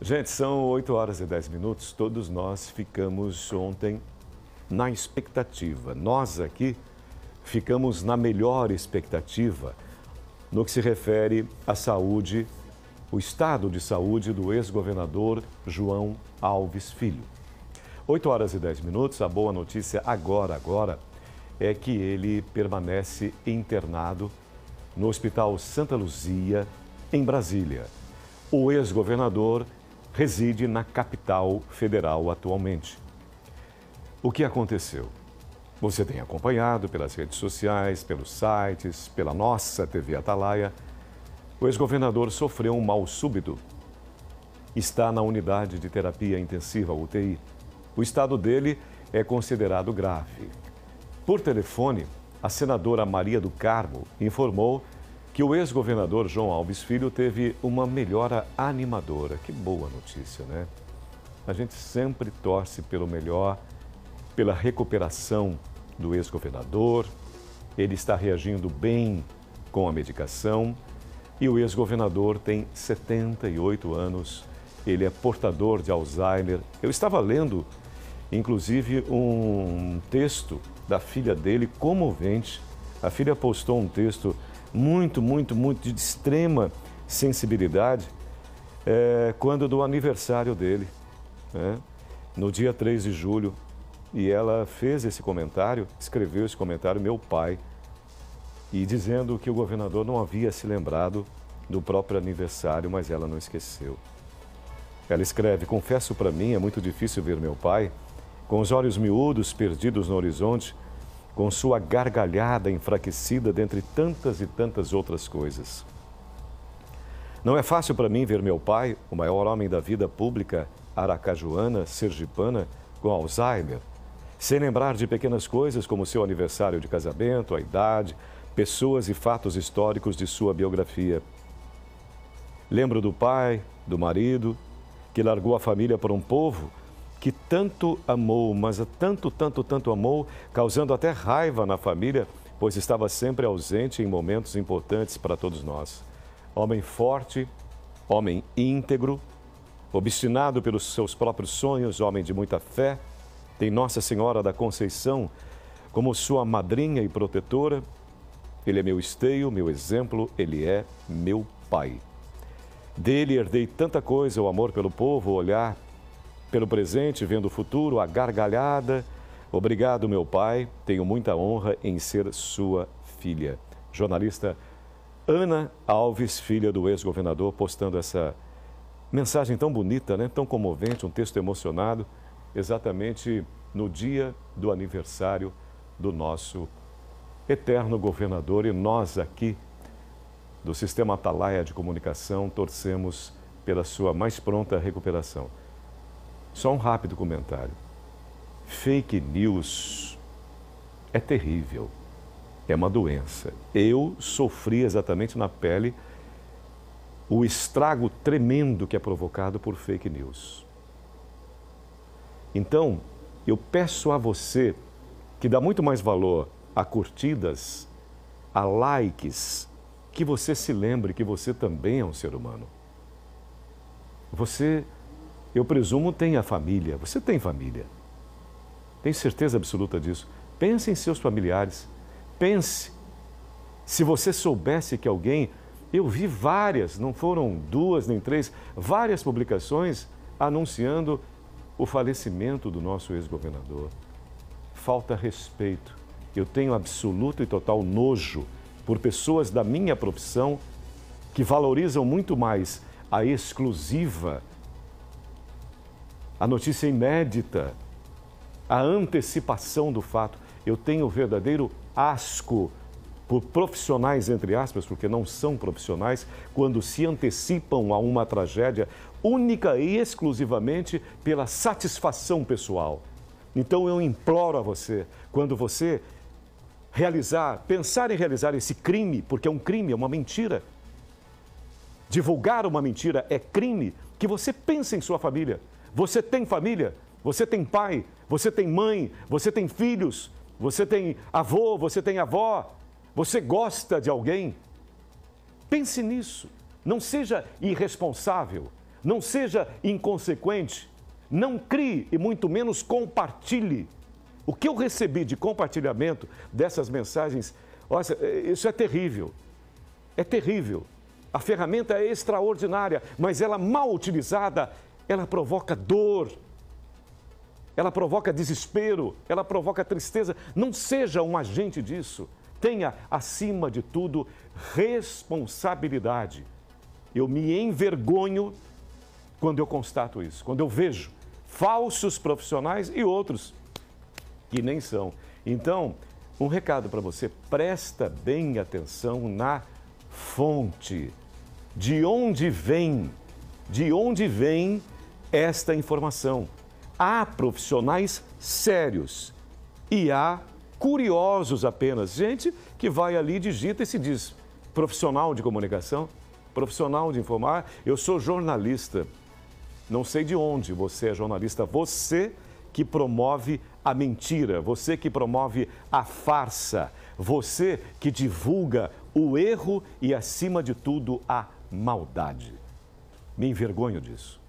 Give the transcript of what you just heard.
Gente, são 8 horas e 10 minutos. Todos nós ficamos ontem na expectativa. Nós aqui ficamos na melhor expectativa no que se refere à saúde, o estado de saúde do ex-governador João Alves Filho. 8 horas e 10 minutos. A boa notícia agora, agora, é que ele permanece internado no Hospital Santa Luzia, em Brasília. O ex-governador reside na capital federal atualmente. O que aconteceu? Você tem acompanhado pelas redes sociais, pelos sites, pela nossa TV Atalaia. O ex-governador sofreu um mal súbito. Está na unidade de terapia intensiva, UTI. O estado dele é considerado grave. Por telefone, a senadora Maria do Carmo informou que o ex-governador João Alves Filho teve uma melhora animadora. Que boa notícia, né? A gente sempre torce pelo melhor, pela recuperação do ex-governador. Ele está reagindo bem com a medicação e o ex-governador tem 78 anos. Ele é portador de Alzheimer. Eu estava lendo, inclusive, um texto da filha dele comovente. A filha postou um texto muito, muito, muito de extrema sensibilidade é, quando do aniversário dele, né? no dia 3 de julho. E ela fez esse comentário, escreveu esse comentário, meu pai, e dizendo que o governador não havia se lembrado do próprio aniversário, mas ela não esqueceu. Ela escreve: Confesso para mim, é muito difícil ver meu pai, com os olhos miúdos perdidos no horizonte, com sua gargalhada enfraquecida dentre tantas e tantas outras coisas. Não é fácil para mim ver meu pai, o maior homem da vida pública aracajuana, sergipana, com Alzheimer, sem lembrar de pequenas coisas como seu aniversário de casamento, a idade, pessoas e fatos históricos de sua biografia. Lembro do pai, do marido, que largou a família para um povo que tanto amou, mas tanto, tanto, tanto amou, causando até raiva na família, pois estava sempre ausente em momentos importantes para todos nós. Homem forte, homem íntegro, obstinado pelos seus próprios sonhos, homem de muita fé, tem Nossa Senhora da Conceição como sua madrinha e protetora. Ele é meu esteio, meu exemplo, ele é meu pai. Dele herdei tanta coisa, o amor pelo povo, o olhar pelo presente, vendo o futuro, a gargalhada. Obrigado, meu pai. Tenho muita honra em ser sua filha. Jornalista Ana Alves, filha do ex-governador, postando essa mensagem tão bonita, né? tão comovente, um texto emocionado, exatamente no dia do aniversário do nosso eterno governador. E nós aqui, do Sistema Atalaia de Comunicação, torcemos pela sua mais pronta recuperação. Só um rápido comentário. Fake news é terrível. É uma doença. Eu sofri exatamente na pele o estrago tremendo que é provocado por fake news. Então, eu peço a você que dá muito mais valor a curtidas, a likes, que você se lembre que você também é um ser humano. Você eu presumo, tem a família. Você tem família. Tem certeza absoluta disso. Pense em seus familiares. Pense. Se você soubesse que alguém. Eu vi várias, não foram duas nem três, várias publicações anunciando o falecimento do nosso ex-governador. Falta respeito. Eu tenho absoluto e total nojo por pessoas da minha profissão que valorizam muito mais a exclusiva a notícia inédita, a antecipação do fato. Eu tenho verdadeiro asco por profissionais, entre aspas, porque não são profissionais, quando se antecipam a uma tragédia única e exclusivamente pela satisfação pessoal. Então eu imploro a você, quando você realizar, pensar em realizar esse crime, porque é um crime, é uma mentira. Divulgar uma mentira é crime, que você pense em sua família. Você tem família, você tem pai, você tem mãe, você tem filhos, você tem avô, você tem avó, você gosta de alguém. Pense nisso. Não seja irresponsável. Não seja inconsequente. Não crie e muito menos compartilhe. O que eu recebi de compartilhamento dessas mensagens, olha, isso é terrível. É terrível. A ferramenta é extraordinária, mas ela mal utilizada, ela provoca dor, ela provoca desespero, ela provoca tristeza. Não seja um agente disso. Tenha, acima de tudo, responsabilidade. Eu me envergonho quando eu constato isso, quando eu vejo falsos profissionais e outros que nem são. Então, um recado para você: presta bem atenção na fonte. De onde vem? De onde vem esta informação? Há profissionais sérios e há curiosos apenas. Gente que vai ali, digita e se diz profissional de comunicação, profissional de informar. Eu sou jornalista. Não sei de onde você é jornalista. Você que promove a mentira, você que promove a farsa, você que divulga o erro e, acima de tudo, a maldade. Me envergonho disso.